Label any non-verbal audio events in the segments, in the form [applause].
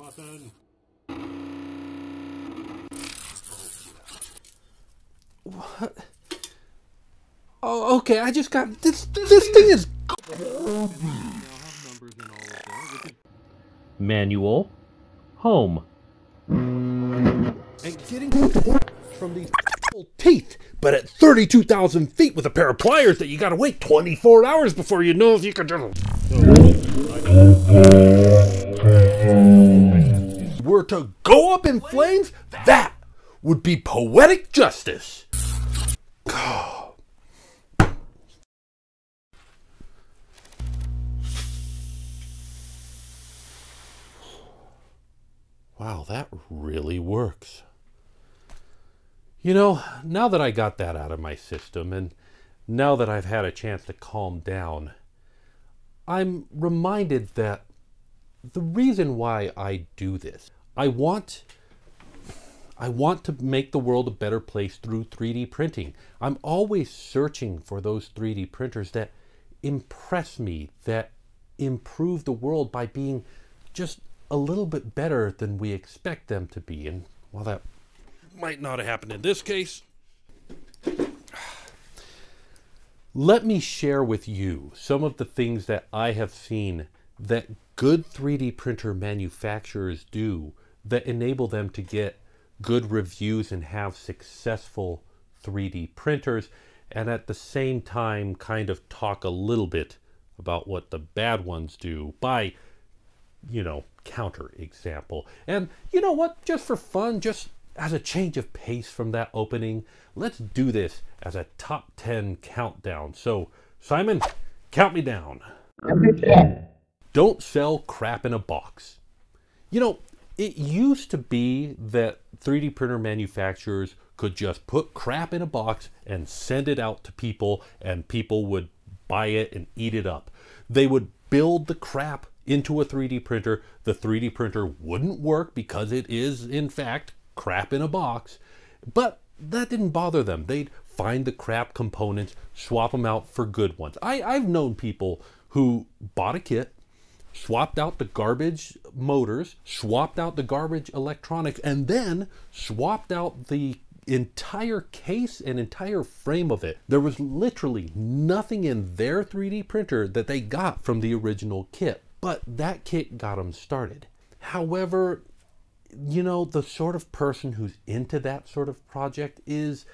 button. What? Oh, okay. I just got this. This thing is. Manual. Home. And getting from these teeth, but at 32,000 feet with a pair of pliers that you gotta wait 24 hours before you know if you can just. Were to go up in flames, that would be poetic justice. Wow, that really works. You know, now that I got that out of my system and now that I've had a chance to calm down, I'm reminded that the reason why I do this, I want I want to make the world a better place through 3D printing. I'm always searching for those 3D printers that impress me, that improve the world by being just a little bit better than we expect them to be. And while that might not have happened in this case, [sighs] let me share with you some of the things that I have seen that good 3D printer manufacturers do that enable them to get good reviews and have successful 3D printers, and at the same time, kind of talk a little bit about what the bad ones do by, you know, counter example. And you know what? Just for fun, just as a change of pace from that opening, let's do this as a top 10 countdown. So, Simon, count me down. Number 10. Don't sell crap in a box. You know, it used to be that 3D printer manufacturers could just put crap in a box and send it out to people, and people would buy it and eat it up. They would build the crap into a 3D printer. The 3D printer wouldn't work because it is, in fact, crap in a box. But that didn't bother them. They'd find the crap components, swap them out for good ones. I, I've known people who bought a kit, swapped out the garbage motors, swapped out the garbage electronics, and then swapped out the entire case and entire frame of it. There was literally nothing in their 3D printer that they got from the original kit, but that kit got them started. However, you know, the sort of person who's into that sort of project is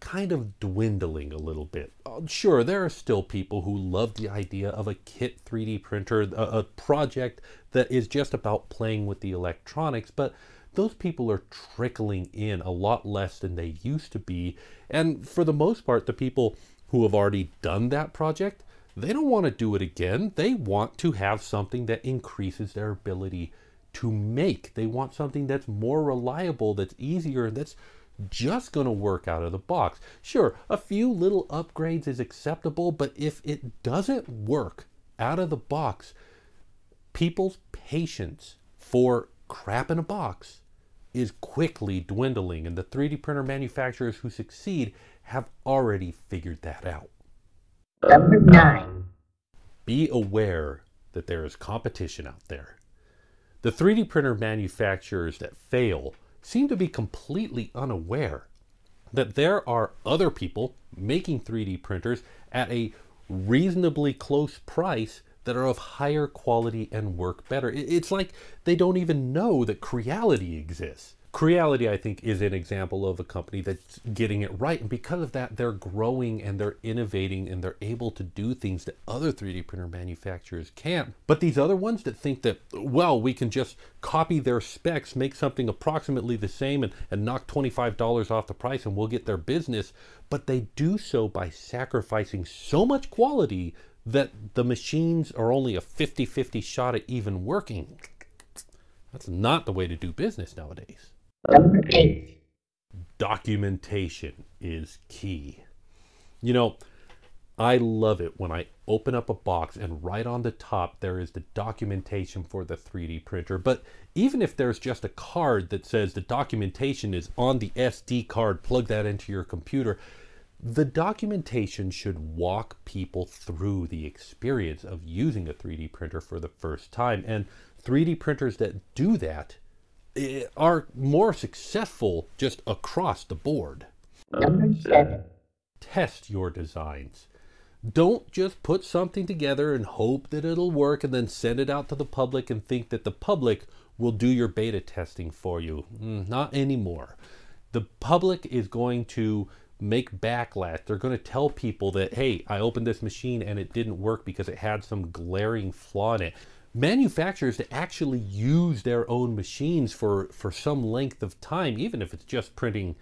kind of dwindling a little bit. Uh, sure, there are still people who love the idea of a kit 3D printer, a, a, project that is just about playing with the electronics, but those people are trickling in a lot less than they used to be. And for the most part, the people who have already done that project, they don't want to do it again. They want to have something that increases their ability to make. They want something that's more reliable, that's easier, that's just going to work out of the box. Sure, a few little upgrades is acceptable, but if it doesn't work out of the box, people's patience for crap in a box is quickly dwindling, and the 3D printer manufacturers who succeed have already figured that out. Number 9. Be aware that there is competition out there. The 3D printer manufacturers that fail seem to be completely unaware that there are other people making 3D printers at a reasonably close price that are of higher quality and work better. It's like they don't even know that Creality exists. Creality, I think, is an example of a company that's getting it right. And because of that, they're growing and they're innovating and they're able to do things that other 3D printer manufacturers can't. But these other ones that think that, well, we can just copy their specs, make something approximately the same and, and knock $25 off the price and we'll get their business. But they do so by sacrificing so much quality that the machines are only a 50-50 shot at even working. That's not the way to do business nowadays. Number 8. Documentation is key. You know, I love it when I open up a box and right on the top there is the documentation for the 3D printer. But even if there's just a card that says the documentation is on the SD card, plug that into your computer, the documentation should walk people through the experience of using a 3D printer for the first time. And 3D printers that do that are more successful just across the board. Number 7. Test your designs. Don't just put something together and hope that it'll work and then send it out to the public and think that the public will do your beta testing for you. Mm, not anymore. The public is going to make backlash. They're going to tell people that, hey, I opened this machine and it didn't work because it had some glaring flaw in it. Manufacturers to actually use their own machines for, for some length of time, even if it's just printing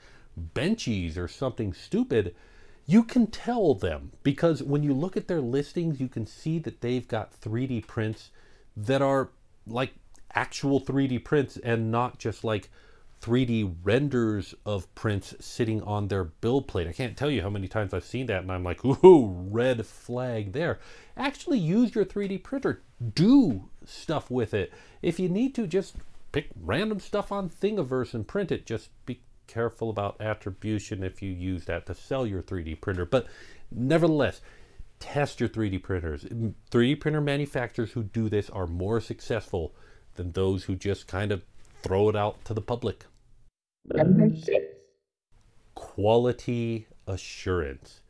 benchies or something stupid, you can tell them. Because when you look at their listings, you can see that they've got 3D prints that are like actual 3D prints and not just like 3D renders of prints sitting on their build plate. I can't tell you how many times I've seen that and I'm like, [laughs] ooh, red flag there. Actually use your 3D printer. Do stuff with it. If you need to, just pick random stuff on Thingiverse and print it. Just be careful about attribution if you use that to sell your 3D printer. But nevertheless, test your 3D printers. 3D printer manufacturers who do this are more successful than those who just kind of throw it out to the public. Number 6. Quality assurance.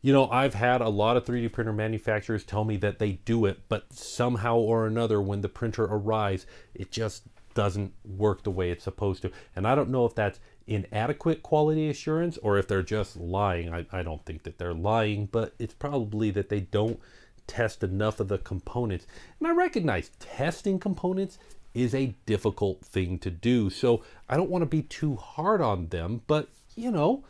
You know, I've had a lot of 3D printer manufacturers tell me that they do it, but somehow or another, when the printer arrives, it just doesn't work the way it's supposed to. And I don't know if that's inadequate quality assurance or if they're just lying. I, I don't think that they're lying, but it's probably that they don't test enough of the components. And I recognize testing components is a difficult thing to do. So I don't want to be too hard on them, but you know,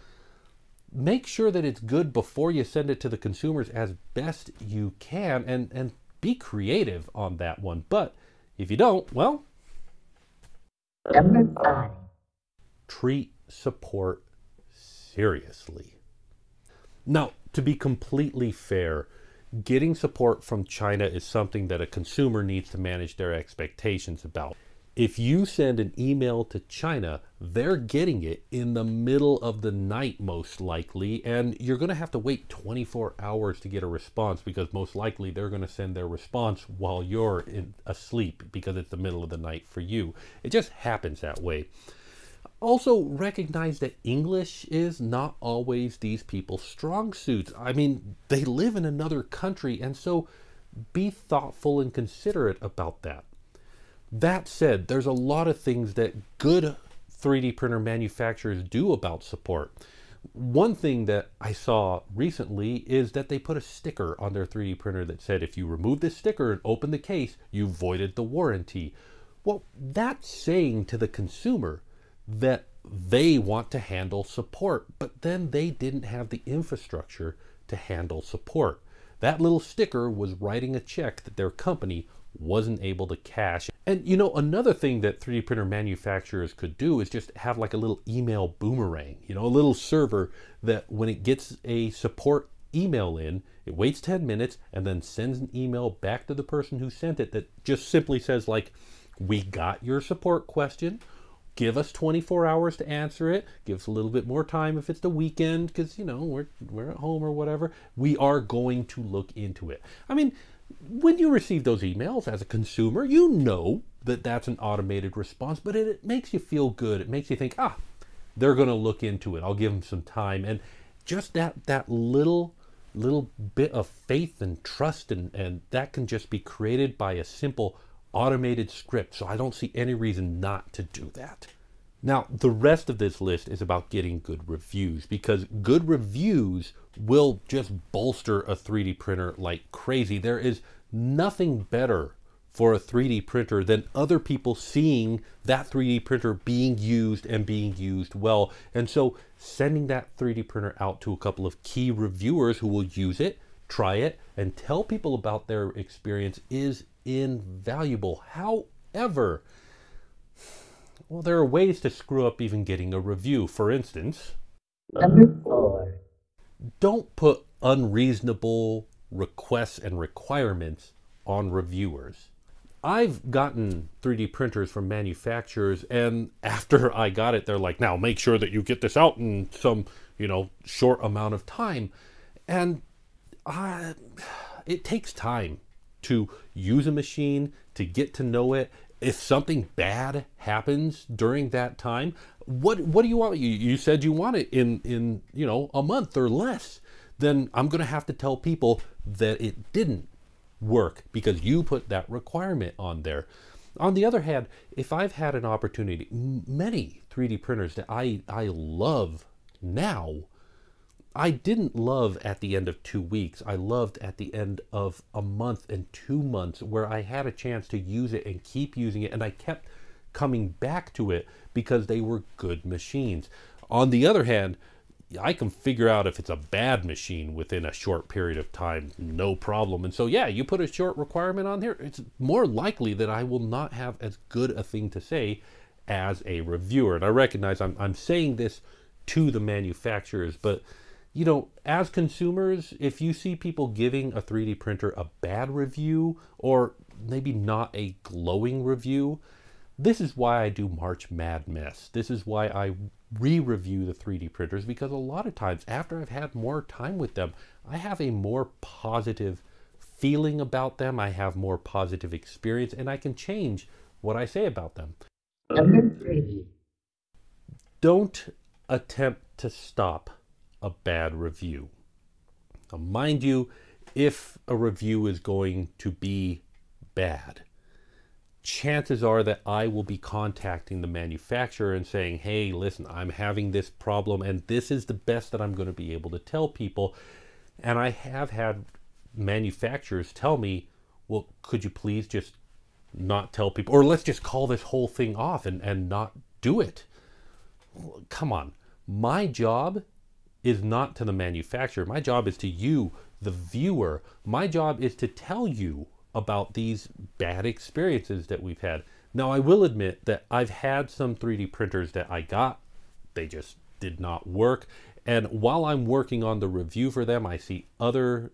make sure that it's good before you send it to the consumers as best you can and and be creative on that one. But if you don't, well, treat support seriously. Now, to be completely fair, getting support from China is something that a consumer needs to manage their expectations about. If you send an email to China, they're getting it in the middle of the night, most likely, and you're going to have to wait 24 hours to get a response because most likely they're going to send their response while you're in, asleep because it's the middle of the night for you. It just happens that way. Also, recognize that English is not always these people's strong suits. I mean, they live in another country, and so be thoughtful and considerate about that. That said, there's a lot of things that good 3D printer manufacturers do about support. One thing that I saw recently is that they put a sticker on their 3D printer that said if you remove this sticker and open the case, you voided the warranty. Well, that's saying to the consumer that they want to handle support, but then they didn't have the infrastructure to handle support. That little sticker was writing a check that their company wasn't able to cash. And you know, another thing that 3D printer manufacturers could do is just have like a little email boomerang, you know, a little server that when it gets a support email in, it waits 10 minutes and then sends an email back to the person who sent it that just simply says like, we got your support question. Give us 24 hours to answer it. Give us a little bit more time if it's the weekend because, you know, we're, we're at home or whatever. We are going to look into it. I mean, when you receive those emails as a consumer, you know that that's an automated response, but it, it makes you feel good. It makes you think, ah, they're going to look into it. I'll give them some time. And just that, that little, little bit of faith and trust, and, and that can just be created by a simple automated script. So I don't see any reason not to do that. Now, the rest of this list is about getting good reviews because good reviews will just bolster a 3D printer like crazy. There is nothing better for a 3D printer than other people seeing that 3D printer being used and being used well. And so sending that 3D printer out to a couple of key reviewers who will use it, try it, and tell people about their experience is invaluable. However, well, there are ways to screw up even getting a review. For instance, Number 4. don't put unreasonable requests and requirements on reviewers. I've gotten 3D printers from manufacturers, and after I got it, they're like, now make sure that you get this out in some, you know, short amount of time. And I, it takes time to use a machine, to get to know it. If something bad happens during that time, what what do you want? You, you said you want it in in you know a month or less. Then I'm going to have to tell people that it didn't work because you put that requirement on there. On the other hand, if I've had an opportunity, many 3D printers that I, I love now, I didn't love at the end of two weeks. I loved at the end of a month and two months where I had a chance to use it and keep using it. And I kept coming back to it because they were good machines. On the other hand, I can figure out if it's a bad machine within a short period of time, no problem. And so, yeah, you put a short requirement on here, it's more likely that I will not have as good a thing to say as a reviewer. And I recognize I'm, I'm saying this to the manufacturers, but you know, as consumers, if you see people giving a 3D printer a bad review or maybe not a glowing review, this is why I do March Madness. This is why I re-review the 3D printers because a lot of times after I've had more time with them, I have a more positive feeling about them. I have more positive experience and I can change what I say about them. Number three. Don't attempt to stop a bad review. Now, mind you, if a review is going to be bad, chances are that I will be contacting the manufacturer and saying, hey, listen, I'm having this problem and this is the best that I'm going to be able to tell people. And I have had manufacturers tell me, well, could you please just not tell people, or let's just call this whole thing off and, and not do it. Come on. My job is not to the manufacturer. My job is to you, the viewer. My job is to tell you about these bad experiences that we've had. Now, I will admit that I've had some 3D printers that I got, they just did not work. And while I'm working on the review for them, I see other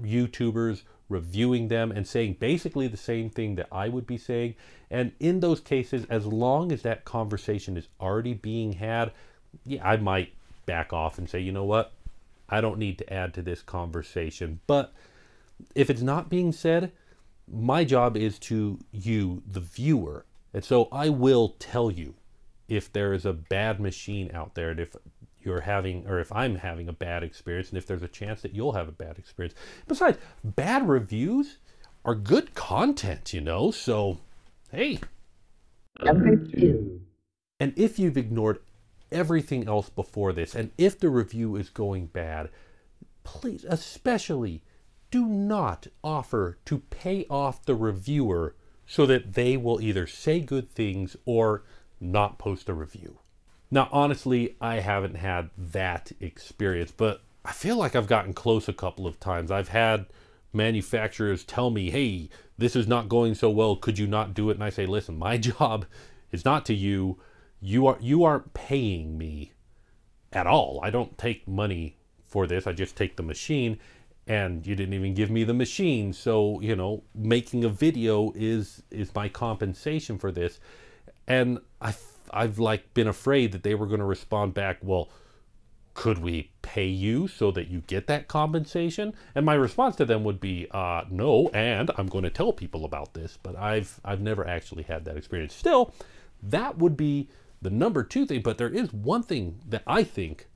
YouTubers reviewing them and saying basically the same thing that I would be saying. And in those cases, as long as that conversation is already being had, yeah, I might back off and say, you know what? I don't need to add to this conversation. But if it's not being said, my job is to you, the viewer. And so I will tell you if there is a bad machine out there and if you're having or if I'm having a bad experience and if there's a chance that you'll have a bad experience. Besides, bad reviews are good content, you know? So, hey. Number two. And if you've ignored everything else before this and if the review is going bad, please, especially do not offer to pay off the reviewer so that they will either say good things or not post a review. Now, honestly, I haven't had that experience, but I feel like I've gotten close a couple of times. I've had manufacturers tell me, hey, this is not going so well. Could you not do it? And I say, listen, my [laughs] job is not to you. You are you aren't paying me at all. I don't take money for this. I just take the machine and you didn't even give me the machine. So, you know, making a video is is my compensation for this. And I I've like been afraid that they were going to respond back, well, could we pay you so that you get that compensation? And my response to them would be, uh, no, and I'm going to tell people about this, but I've I've never actually had that experience. Still, that would be the number two thing, but there is one thing that I think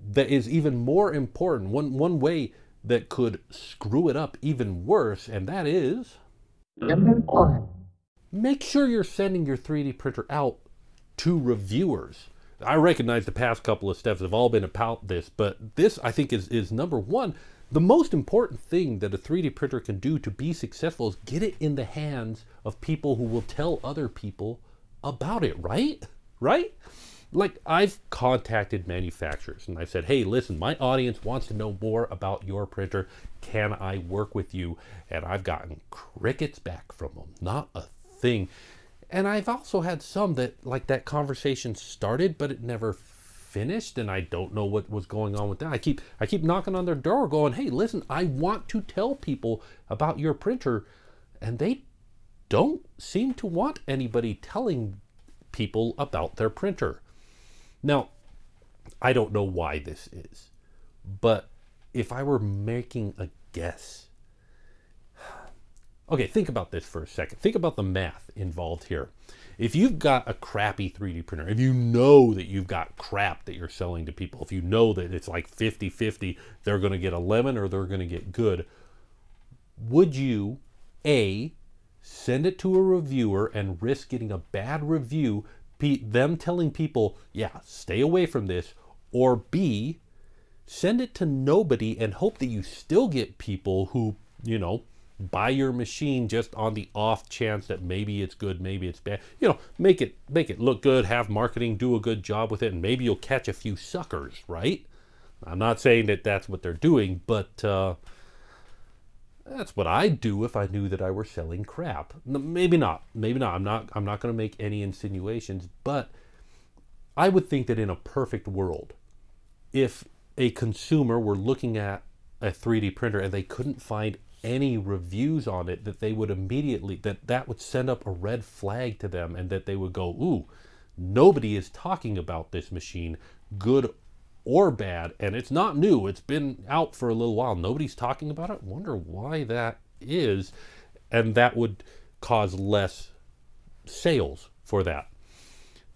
that is even more important, one one way that could screw it up even worse, and that is make sure you're sending your 3D printer out to reviewers. I recognize the past couple of steps have all been about this, but this I think is, is number one. The most important thing that a 3D printer can do to be successful is get it in the hands of people who will tell other people about it, right? Right? Like I've contacted manufacturers and I said, hey, listen, my audience wants to know more about your printer. Can I work with you? And I've gotten crickets back from them, not a thing. And I've also had some that like that conversation started, but it never finished and I don't know what was going on with that. I keep I keep knocking on their door going, "Hey, listen, I want to tell people about your printer." And they don't seem to want anybody telling people about their printer. Now, I don't know why this is, but if I were making a guess, [sighs] Okay, think about this for a second. Think about the math involved here. If you've got a crappy 3D printer, if you know that you've got crap that you're selling to people, if you know that it's like 50 50, they're going to get 11 or they're going to get good, would you, A, send it to a reviewer and risk getting a bad review, them telling people, yeah, stay away from this, or B, send it to nobody and hope that you still get people who, you know, buy your machine just on the off chance that maybe it's good, maybe it's bad. You know, make it make it look good, have marketing, do a good job with it, and maybe you'll catch a few suckers, right? I'm not saying that that's what they're doing, but uh, that's what I'd do if I knew that I were selling crap. Maybe not. Maybe not. I'm not. I'm not going to make any insinuations, but I would think that in a perfect world, if a consumer were looking at a 3D printer and they couldn't find any reviews on it, that they would immediately that that would send up a red flag to them, and that they would go, "Ooh, nobody is talking about this machine, good or bad, and it's not new. It's been out for a little while. Nobody's talking about it. Wonder why that is, and that would cause less sales for that.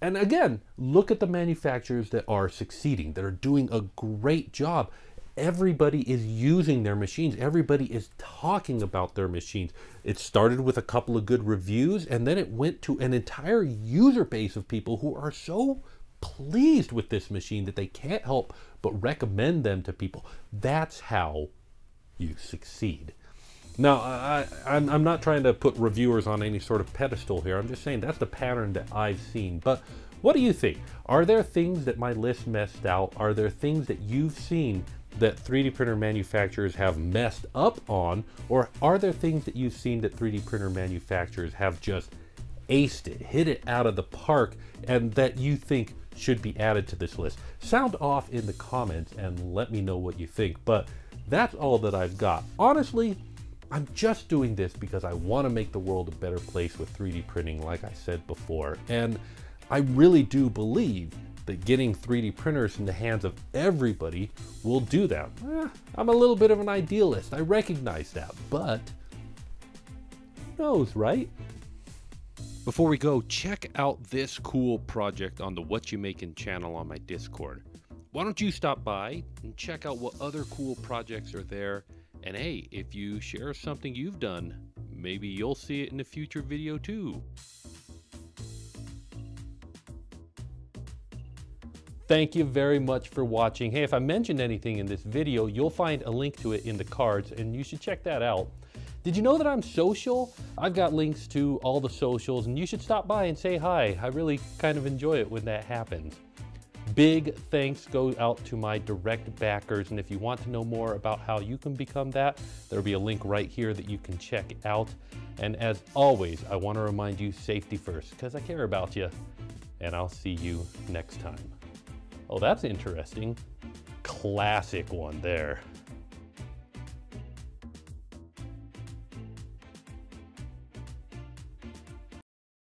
And again, look at the manufacturers that are succeeding, that are doing a great job. Everybody is using their machines. Everybody is talking about their machines. It started with a couple of good reviews, and then it went to an entire user base of people who are so pleased with this machine that they can't help but recommend them to people. That's how you succeed. Now, I, am not trying to put reviewers on any sort of pedestal here. I'm just saying that's the pattern that I've seen. But what do you think? Are there things that my list messed out? Are there things that you've seen that 3D printer manufacturers have messed up on? Or are there things that you've seen that 3D printer manufacturers have just aced it, hit it out of the park, and that you think should be added to this list. Sound off in the comments and let me know what you think, but that's all that I've got. Honestly, I'm just doing this because I want to make the world a better place with 3D printing, like I said before. And I really do believe that getting 3D printers in the hands of everybody will do that. Eh, I'm a little bit of an idealist, I recognize that, but who knows, right? Before we go, check out this cool project on the Whatchamakin channel on my Discord. Why don't you stop by and check out what other cool projects are there? And hey, if you share something you've done, maybe you'll see it in a future video too. Thank you very much for watching. Hey, if I mentioned anything in this video, you'll find a link to it in the cards and you should check that out. Did you know that I'm social? I've got links to all the socials and you should stop by and say hi. I really kind of enjoy it when that happens. Big thanks go out to my direct backers. And if you want to know more about how you can become that, there'll be a link right here that you can check out. And as always, I want to remind you safety first because I care about you. And I'll see you next time. Oh, that's interesting. Classic one there.